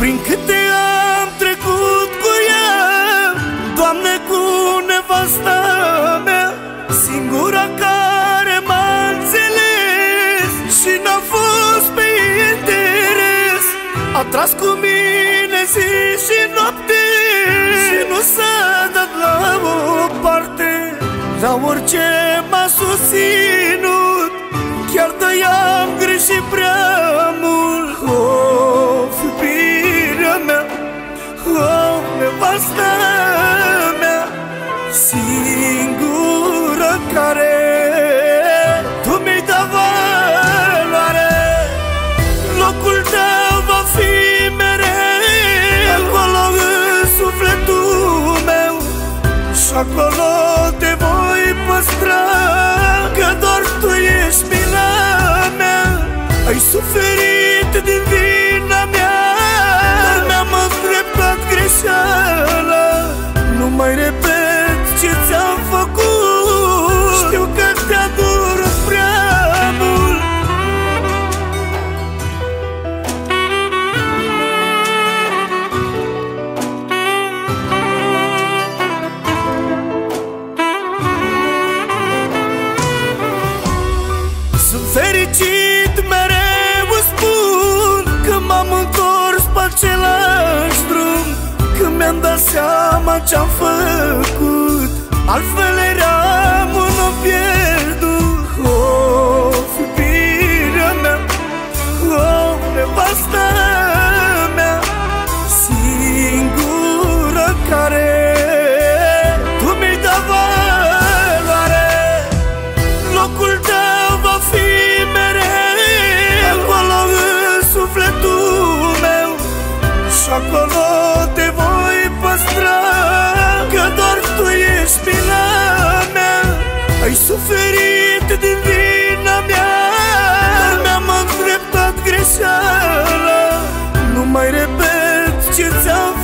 Prin câte am trecut cu ea Doamne, cu nevasta mea Singura care m-a înțeles Și n-a fost pe interes. A tras cu mine zi și noapte Și nu s-a dat la o parte. La orice m-a susținut Singură care Tu mi-ai dat valoare. Locul tău va fi mereu Acolo în sufletul meu Și acolo te voi păstra Că doar tu ești mila mea. Ai suferit din vina mea Dar mi-am îndreptat greșeala Nu mai repet. ce ți-am făcut. Știu că te-a durat prea mult. Sunt fericit, mereu îți spun Că m-am întors pe același drum Că mi-am dat seama ce-am făcut Alfred! sărit din vina mea. Dar mi-am îndreptat greșeala. Nu mai repet ce ți-am